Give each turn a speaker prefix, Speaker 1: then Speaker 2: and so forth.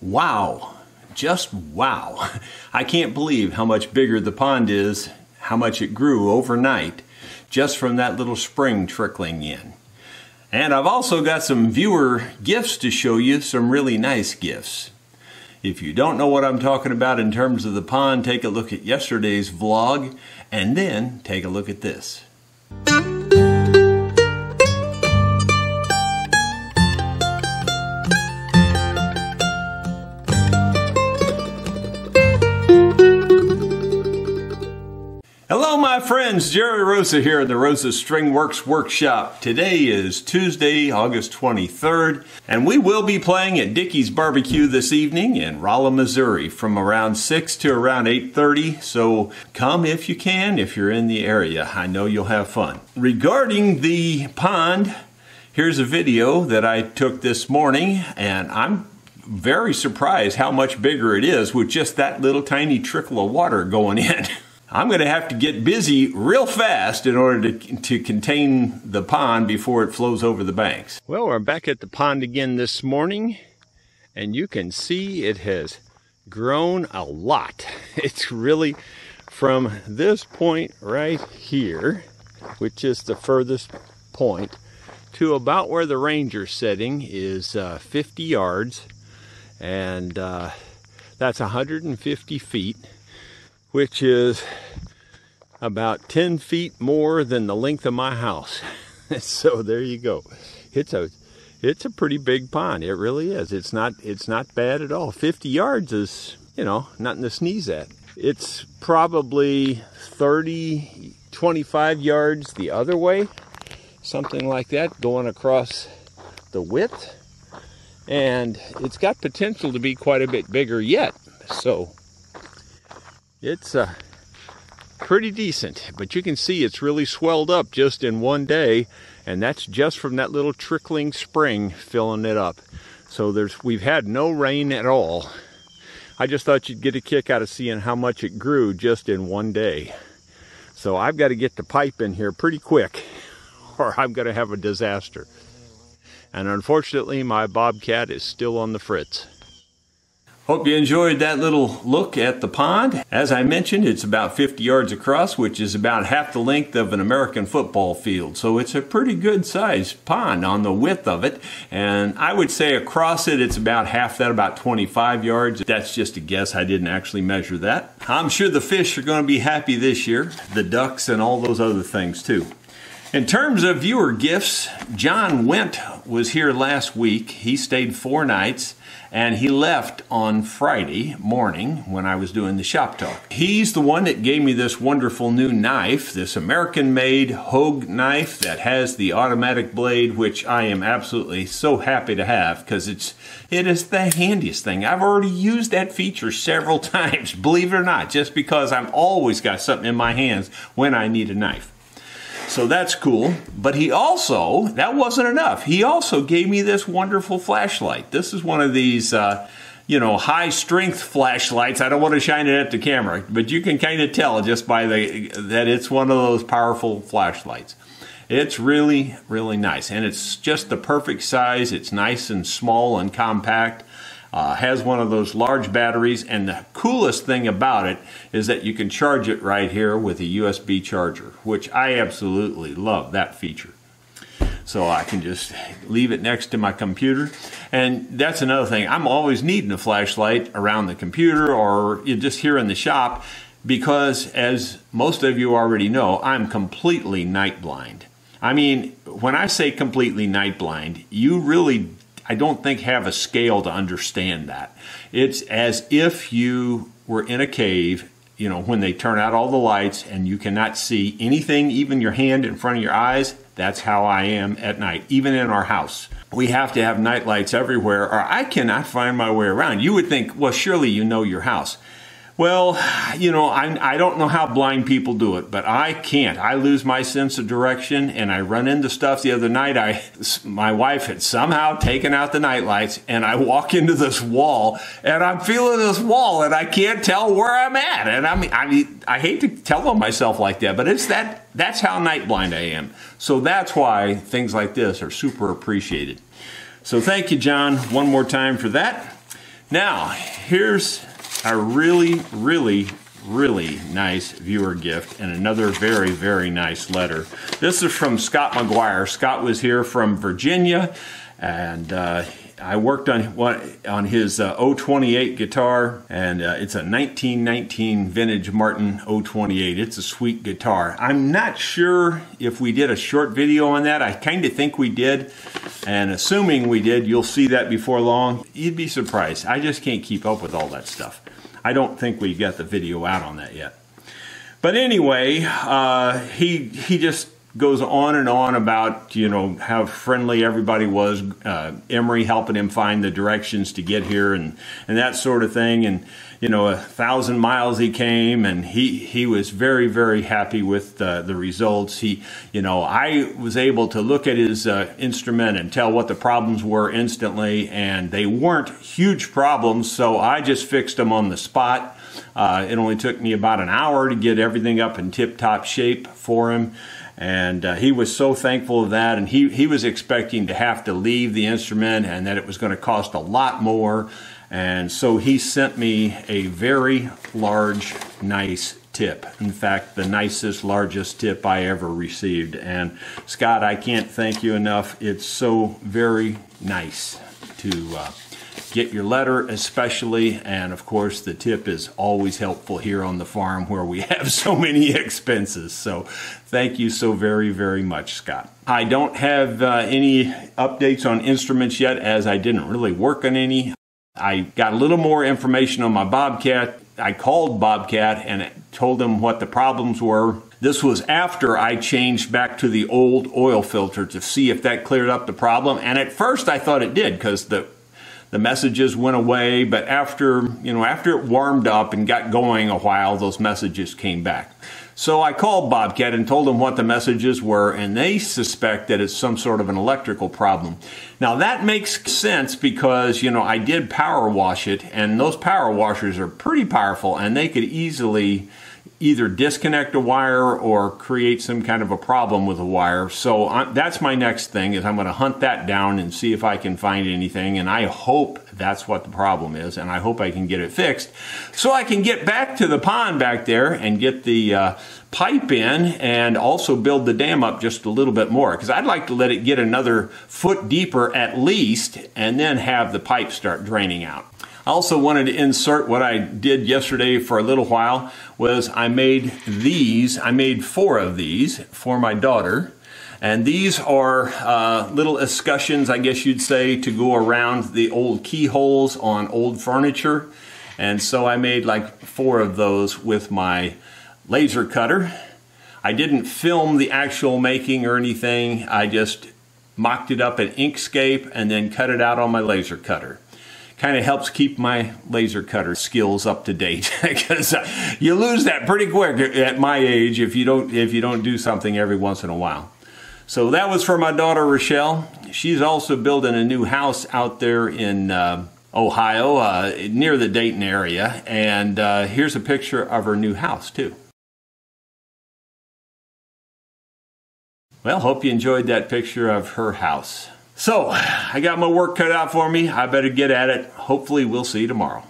Speaker 1: Wow, just wow. I can't believe how much bigger the pond is, how much it grew overnight just from that little spring trickling in. And I've also got some viewer gifts to show you, some really nice gifts. If you don't know what I'm talking about in terms of the pond, take a look at yesterday's vlog and then take a look at this. My friends. Jerry Rosa here in the Rosa String Works Workshop. Today is Tuesday, August 23rd, and we will be playing at Dickey's Barbecue this evening in Rolla, Missouri from around 6 to around 8.30. So come if you can, if you're in the area. I know you'll have fun. Regarding the pond, here's a video that I took this morning, and I'm very surprised how much bigger it is with just that little tiny trickle of water going in. I'm going to have to get busy real fast in order to, to contain the pond before it flows over the banks. Well, we're back at the pond again this morning, and you can see it has grown a lot. It's really from this point right here, which is the furthest point, to about where the ranger's setting is uh, 50 yards, and uh, that's 150 feet which is about 10 feet more than the length of my house. so there you go. It's a it's a pretty big pond. It really is. It's not it's not bad at all. 50 yards is, you know, nothing to sneeze at. It's probably 30 25 yards the other way. Something like that going across the width. And it's got potential to be quite a bit bigger yet. So it's uh, pretty decent, but you can see it's really swelled up just in one day, and that's just from that little trickling spring filling it up. So there's we've had no rain at all. I just thought you'd get a kick out of seeing how much it grew just in one day. So I've got to get the pipe in here pretty quick or I'm going to have a disaster. And unfortunately, my bobcat is still on the fritz. Hope you enjoyed that little look at the pond. As I mentioned, it's about 50 yards across, which is about half the length of an American football field. So it's a pretty good sized pond on the width of it. And I would say across it, it's about half that, about 25 yards. That's just a guess. I didn't actually measure that. I'm sure the fish are going to be happy this year, the ducks and all those other things too. In terms of viewer gifts, John Went was here last week. He stayed four nights. And he left on Friday morning when I was doing the shop talk. He's the one that gave me this wonderful new knife, this American made Hogue knife that has the automatic blade, which I am absolutely so happy to have because it's it is the handiest thing. I've already used that feature several times, believe it or not, just because I've always got something in my hands when I need a knife. So that's cool. But he also, that wasn't enough. He also gave me this wonderful flashlight. This is one of these, uh, you know, high strength flashlights. I don't want to shine it at the camera, but you can kind of tell just by the that it's one of those powerful flashlights. It's really, really nice. And it's just the perfect size. It's nice and small and compact. Uh, has one of those large batteries, and the coolest thing about it is that you can charge it right here with a USB charger, which I absolutely love that feature. So I can just leave it next to my computer. And that's another thing. I'm always needing a flashlight around the computer or just here in the shop because, as most of you already know, I'm completely night blind. I mean, when I say completely night blind, you really I don't think have a scale to understand that. It's as if you were in a cave, you know, when they turn out all the lights and you cannot see anything, even your hand in front of your eyes. That's how I am at night, even in our house. We have to have night lights everywhere, or I cannot find my way around. You would think, well, surely you know your house. Well, you know, I, I don't know how blind people do it, but I can't. I lose my sense of direction and I run into stuff. The other night, I my wife had somehow taken out the nightlights and I walk into this wall and I'm feeling this wall and I can't tell where I'm at. And I mean, I mean, I hate to tell on myself like that, but it's that, that's how night blind I am. So that's why things like this are super appreciated. So thank you, John, one more time for that. Now, here's a really, really, really nice viewer gift and another very, very nice letter. This is from Scott McGuire. Scott was here from Virginia and uh, I worked on on his uh, 028 guitar, and uh, it's a 1919 vintage Martin 028. It's a sweet guitar. I'm not sure if we did a short video on that. I kind of think we did, and assuming we did, you'll see that before long. You'd be surprised. I just can't keep up with all that stuff. I don't think we got the video out on that yet. But anyway, uh, he he just goes on and on about you know how friendly everybody was uh, emery helping him find the directions to get here and and that sort of thing. And you know a thousand miles he came and he he was very very happy with uh, the results. He you know i was able to look at his uh, instrument and tell what the problems were instantly and they weren't huge problems. So i just fixed them on the spot. Uh, it only took me about an hour to get everything up in tip top shape for him and uh, he was so thankful of that. And he, he was expecting to have to leave the instrument and that it was going to cost a lot more. And so he sent me a very large, nice tip. In fact, the nicest, largest tip I ever received. And Scott, I can't thank you enough. It's so very nice to. Uh, get your letter especially and of course the tip is always helpful here on the farm where we have so many expenses. So thank you so very very much scott. I don't have uh, any updates on instruments yet as i didn't really work on any. I got a little more information on my bobcat. I called bobcat and told them what the problems were. This was after I changed back to the old oil filter to see if that cleared up the problem. And at first I thought it did because the the messages went away, but after, you know, after it warmed up and got going a while, those messages came back. So I called Bobcat and told them what the messages were, and they suspect that it's some sort of an electrical problem. Now that makes sense because, you know, I did power wash it, and those power washers are pretty powerful, and they could easily either disconnect a wire or create some kind of a problem with a wire. So I, that's my next thing is I'm going to hunt that down and see if I can find anything. And I hope that's what the problem is, and I hope I can get it fixed so I can get back to the pond back there and get the uh, pipe in and also build the dam up just a little bit more because I'd like to let it get another foot deeper at least and then have the pipe start draining out. I also wanted to insert what I did yesterday for a little while was I made these, I made four of these for my daughter. And these are uh, little escutcheons, I guess you'd say, to go around the old keyholes on old furniture. And so I made like four of those with my laser cutter. I didn't film the actual making or anything. I just mocked it up in Inkscape and then cut it out on my laser cutter kind of helps keep my laser cutter skills up to date because you lose that pretty quick at my age if you don't if you don't do something every once in a while. So that was for my daughter Rochelle. She's also building a new house out there in uh, Ohio, uh, near the Dayton area, and uh, here's a picture of her new house too. Well, hope you enjoyed that picture of her house. So, I got my work cut out for me. I better get at it. Hopefully, we'll see you tomorrow.